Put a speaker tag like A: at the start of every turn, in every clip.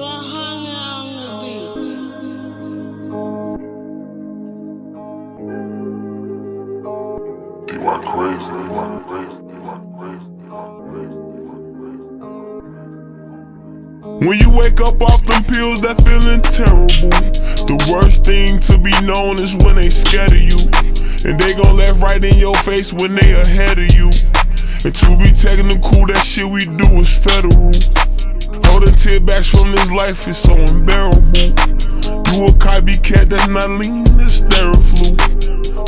A: When you wake up off them pills that feeling terrible. The worst thing to be known is when they scared of you. And they gon' laugh right in your face when they ahead of you. And to be technical, that shit we do is federal Holding tearbacks from this life is so unbearable You a copycat that's not lean, that's Theraflu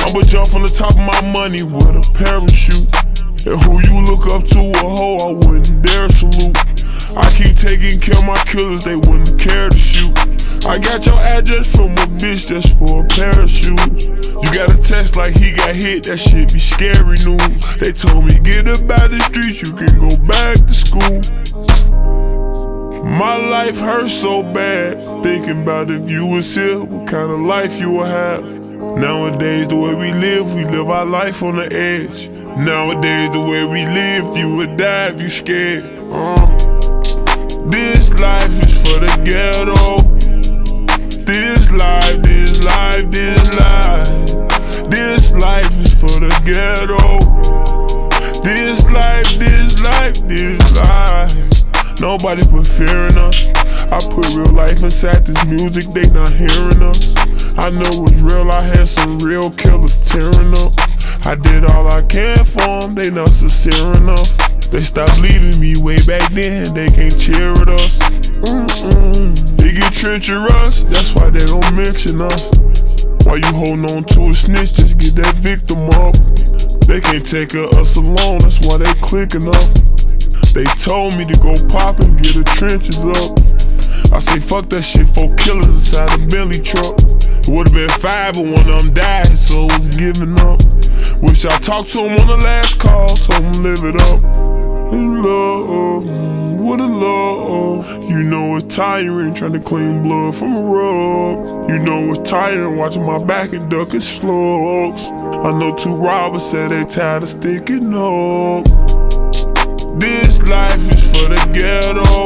A: I'ma jump from the top of my money with a parachute And who you look up to a hoe, I wouldn't dare salute I keep taking care of my killers, they wouldn't care to shoot. I got your address from a bitch that's for a shoes. You got a text like he got hit, that shit be scary news. They told me get up out the streets, you can go back to school. My life hurts so bad, thinking about if you was here, what kind of life you would have. Nowadays, the way we live, we live our life on the edge. Nowadays, the way we live, you would die if you scared. Uh. This life is for the ghetto. This life, this life, this life. This life is for the ghetto. This life, this life, this life. Nobody put fear in us. I put real life inside this music, they not hearing us. I know it's real, I had some real killers tearing up. I did all I can for them, they not sincere enough. They stopped leaving me way back then, they can't cheer at us. Mm-mm. They get treacherous, that's why they don't mention us. Why you holding on to a snitch, just get that victim up. They can't take us alone, that's why they clicking up. They told me to go pop and get the trenches up. I say fuck that shit, four killers inside a Bentley truck. It would've been five, but one of them died, so I was giving up. Wish I talked to him on the last call, told him live it up. In love, what a love. You know it's tiring trying to clean blood from a rug. You know it's tiring watching my back and ducking slugs. I know two robbers said they tired of sticking up. This life is for the ghetto.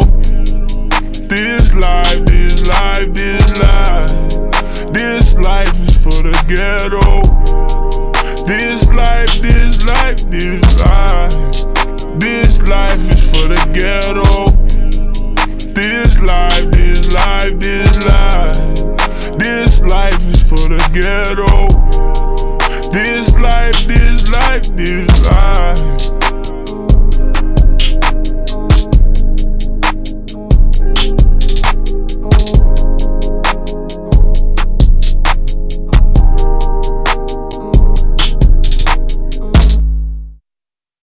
A: This life, this life, this life. This life is for the ghetto. This life, this life, this life. This life is for the ghetto. This life, this life, this life. This life is for the ghetto. This life, this life, this life.